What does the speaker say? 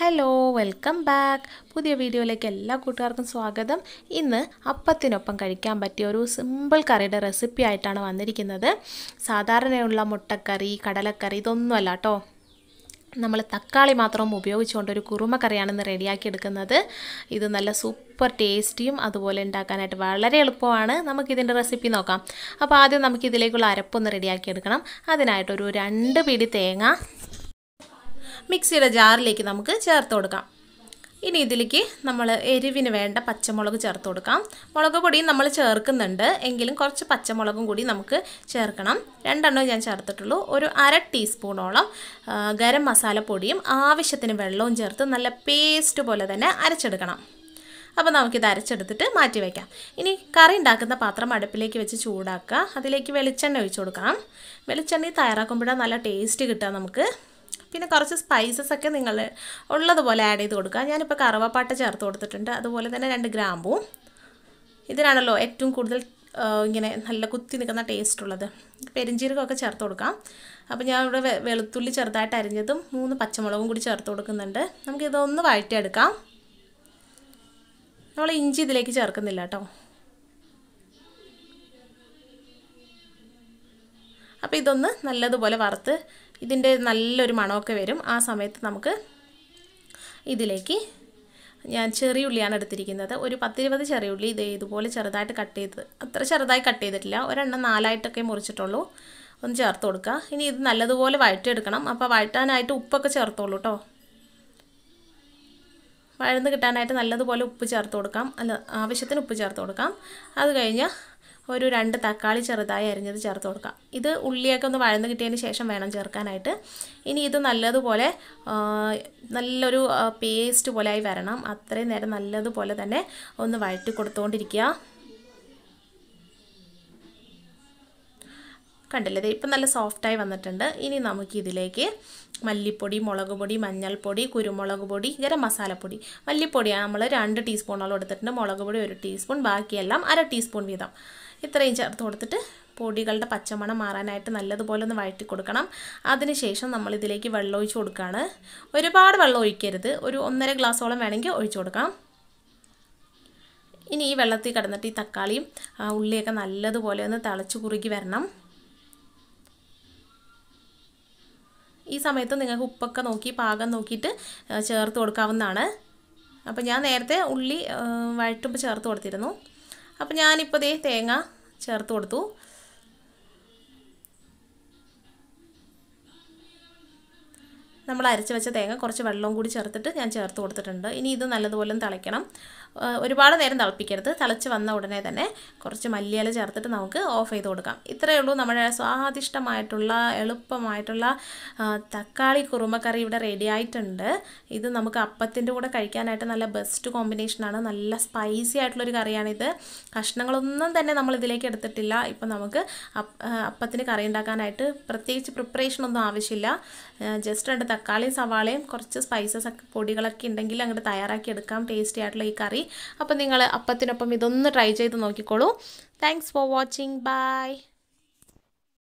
Hello welcome back പുതിയ വീഡിയോയിലേക്ക് എല്ലാ കൂട്ടുകാർക്കും സ്വാഗതം. ഇന്ന് അപ്പത്തിനൊപ്പം കഴിക്കാൻ പറ്റിയ ഒരു സിമ്പിൾ കറിയുടെ റെസിപ്പി ആയിട്ടാണ് വന്നിരിക്കുന്നത്. സാധാരണയുള്ള മുട്ടക്കറി കടലക്കറി ഇതൊന്നുമല്ല കേട്ടോ. നമ്മൾ തക്കാളി മാത്രം ഉപയോഗിച്ചുകൊണ്ട് ഒരു കുറുമ കറിയാണ് ഇന്ന് റെഡിയാക്കി എടുക്കുന്നത്. ഇത് നല്ല സൂപ്പർ ടേസ്റ്റിയും അതുപോലെ ഉണ്ടാക്കാനായിട്ട് വളരെ എളുപ്പമാണ്. നമുക്കിതിന്റെ റെസിപ്പി നോക്കാം. അപ്പോൾ ആദ്യം നമുക്കിതിലേക്കുള്ള അരപ്പൊന്ന് റെഡിയാക്കി എടുക്കണം. അതിനായിട്ടൊരു രണ്ട് പിടി തേങ്ങ മിക്സിയുടെ ജാറിലേക്ക് നമുക്ക് ചേർത്ത് കൊടുക്കാം. ഇനി ഇതിലേക്ക് നമ്മൾ എരിവിന് വേണ്ട പച്ചമുളക് ചേർത്ത് കൊടുക്കാം. മുളക് പൊടിയും നമ്മൾ ചേർക്കുന്നുണ്ട്. എങ്കിലും കുറച്ച് പച്ചമുളകും കൂടി നമുക്ക് ചേർക്കണം. രണ്ടെണ്ണം ഞാൻ ചേർത്തിട്ടുള്ളൂ. ഒരു അര ടീസ്പൂണോളം ഗരം മസാലപ്പൊടിയും ആവശ്യത്തിന് വെള്ളവും ചേർത്ത് നല്ല പേസ്റ്റ് പോലെ തന്നെ അരച്ചെടുക്കണം. അപ്പോൾ നമുക്കിത് അരച്ചെടുത്തിട്ട് മാറ്റി വയ്ക്കാം. ഇനി കറി ഉണ്ടാക്കുന്ന പാത്രം അടുപ്പിലേക്ക് വെച്ച് ചൂടാക്കുക. അതിലേക്ക് വെളിച്ചെണ്ണ ഒഴിച്ചു കൊടുക്കണം. വെളിച്ചെണ്ണ തയ്യാറാക്കുമ്പോഴാണ് നല്ല ടേസ്റ്റ് കിട്ടുക നമുക്ക്. പിന്നെ കുറച്ച് സ്പൈസസ് ഒക്കെ നിങ്ങൾ ഉള്ളതുപോലെ ആഡ് ചെയ്ത് കൊടുക്കുക. ഞാനിപ്പോൾ കറുവപ്പാട്ട ചേർത്ത് കൊടുത്തിട്ടുണ്ട്. അതുപോലെ തന്നെ രണ്ട് ഗ്രാമ്പും ഇതിനാണല്ലോ ഏറ്റവും കൂടുതൽ ഇങ്ങനെ നല്ല കുത്തി നിൽക്കുന്ന ടേസ്റ്റ് ഉള്ളത്. പെരിഞ്ചീരകമൊക്കെ ചേർത്ത് കൊടുക്കാം. അപ്പോൾ ഞാൻ ഇവിടെ വെളുത്തുള്ളി ചെറുതായിട്ട് അരിഞ്ഞതും മൂന്ന് പച്ചമുളകും കൂടി ചേർത്ത് കൊടുക്കുന്നുണ്ട്. നമുക്കിതൊന്ന് വഴറ്റിയെടുക്കാം. നമ്മൾ ഇഞ്ചി ഇതിലേക്ക് ചേർക്കുന്നില്ല കേട്ടോ. അപ്പോൾ ഇതൊന്ന് നല്ലതുപോലെ വറുത്ത് ഇതിന്റെ നല്ലൊരു മണമൊക്കെ വരും. ആ സമയത്ത് നമുക്ക് ഇതിലേക്ക് ഞാൻ ചെറിയുള്ളിയാണ് എടുത്തിരിക്കുന്നത്. ഒരു പത്തിരുപത് ചെറിയുള്ളി ഇത് ഇതുപോലെ ചെറുതായിട്ട് കട്ട് ചെയ്ത് അത്ര ചെറുതായി കട്ട് ചെയ്തിട്ടില്ല. ഒരെണ്ണം നാലായിട്ടൊക്കെ മുറിച്ചിട്ടുള്ളൂ. ഒന്ന് ചേർത്ത് കൊടുക്കുക. ഇനി ഇത് നല്ലതുപോലെ വഴറ്റിയെടുക്കണം. അപ്പോൾ വഴറ്റാനായിട്ട് ഉപ്പൊക്കെ ചേർത്തോളൂ കേട്ടോ. വഴന്ന് കിട്ടാനായിട്ട് നല്ലതുപോലെ ഉപ്പ് ചേർത്ത് കൊടുക്കാം. അല്ല ആവശ്യത്തിന് ഉപ്പ് ചേർത്ത് കൊടുക്കാം. അത് കഴിഞ്ഞ് ഒരു രണ്ട് തക്കാളി ചെറുതായി അരിഞ്ഞത് ചേർത്ത് കൊടുക്കാം. ഇത് ഉള്ളിയൊക്കെ ഒന്ന് വഴന്ന് കിട്ടിയതിന് ശേഷം വേണം ചേർക്കാനായിട്ട്. ഇനി ഇത് നല്ലതുപോലെ നല്ലൊരു പേസ്റ്റ് പോലെ ആയി വരണം. അത്രയും നേരം നല്ലതുപോലെ തന്നെ ഒന്ന് വഴറ്റി കൊടുത്തുകൊണ്ടിരിക്കുക കണ്ടില്ലേ? ഇപ്പം നല്ല സോഫ്റ്റായി വന്നിട്ടുണ്ട്. ഇനി നമുക്ക് ഇതിലേക്ക് മല്ലിപ്പൊടി മുളക് പൊടി മഞ്ഞൾപ്പൊടി കുരുമുളക് പൊടി ഗരം മസാലപ്പൊടി മല്ലിപ്പൊടിയാണ് നമ്മൾ രണ്ട് ടീസ്പൂണോളം എടുത്തിട്ടുണ്ട്. മുളക് പൊടി ഒരു ടീസ്പൂൺ ബാക്കിയെല്ലാം അര ടീസ്പൂൺ വീതം. ഇത്രയും ചേർത്ത് കൊടുത്തിട്ട് പൊടികളുടെ പച്ചമണം മാറാനായിട്ട് നല്ലതുപോലെ ഒന്ന് വഴറ്റി കൊടുക്കണം അതിനുശേഷം നമ്മൾ ഇതിലേക്ക് വെള്ളം ഒഴിച്ച് കൊടുക്കുകയാണ് ഒരുപാട് വെള്ളം ഒഴിക്കരുത്. ഒരു ഒന്നര ഗ്ലാസ്സോളം വേണമെങ്കിൽ ഒഴിച്ചു കൊടുക്കാം ഇനി ഈ വെള്ളത്തിൽ കിടന്നിട്ട് ഈ തക്കാളിയും ഉള്ളിയൊക്കെ നല്ലതുപോലെ ഒന്ന് തിളച്ച് കുറുകി വരണം. ഈ സമയത്ത് നിങ്ങൾക്ക് ഉപ്പൊക്കെ നോക്കി പാകം നോക്കിയിട്ട് ചേർത്ത് കൊടുക്കാവുന്നതാണ്. അപ്പോൾ ഞാൻ നേരത്തെ ഉള്ളി വഴറ്റുമ്പോൾ ചേർത്ത് കൊടുത്തിരുന്നു. അപ്പോൾ ഞാനിപ്പോൾ ദേ തേങ്ങ ചേർത്ത് കൊടുത്തു. നമ്മൾ അരച്ച് വെച്ച തേങ്ങ കുറച്ച് വെള്ളവും കൂടി ചേർത്തിട്ട് ഞാൻ ചേർത്ത് കൊടുത്തിട്ടുണ്ട്. ഇനി ഇത് നല്ലതുപോലെ തിളയ്ക്കണം. ഒരുപാട് നേരം തിളപ്പിക്കരുത്. തിളച്ച് വന്ന ഉടനെ തന്നെ കുറച്ച് മല്ലിയില ചേർത്തിട്ട് നമുക്ക് ഓഫ് ചെയ്ത് കൊടുക്കാം. ഇത്രയേ ഉള്ളൂ നമ്മുടെ സ്വാദിഷ്ടമായിട്ടുള്ള എളുപ്പമായിട്ടുള്ള തക്കാളി കുറുമക്കറി ഇവിടെ റെഡി ആയിട്ടുണ്ട്. ഇത് നമുക്ക് അപ്പത്തിന്റെ കൂടെ കഴിക്കാനായിട്ട് നല്ല ബെസ്റ്റ് കോമ്പിനേഷനാണ് നല്ല സ്പൈസി ആയിട്ടുള്ളൊരു കറിയാണിത്. കഷ്ണങ്ങളൊന്നും തന്നെ നമ്മൾ ഇതിലേക്ക് എടുത്തിട്ടില്ല. ഇപ്പം നമുക്ക് അപ്പത്തിന് കറി ഉണ്ടാക്കാനായിട്ട് പ്രത്യേകിച്ച് പ്രിപ്പറേഷനൊന്നും ആവശ്യമില്ല. ജസ്റ്റ് രണ്ട് തക്കാളിയും സവാളയും കുറച്ച് സ്പൈസസ് ഒക്കെ പൊടികളൊക്കെ ഉണ്ടെങ്കിൽ അങ്ങോട്ട് തയ്യാറാക്കി എടുക്കാം. ടേസ്റ്റി ആയിട്ടുള്ള ഈ കറി. അപ്പോൾ നിങ്ങൾ അപ്പത്തിനൊപ്പം ഇതൊന്ന് ട്രൈ ചെയ്ത് നോക്കിക്കോളൂ. Thanks for watching bye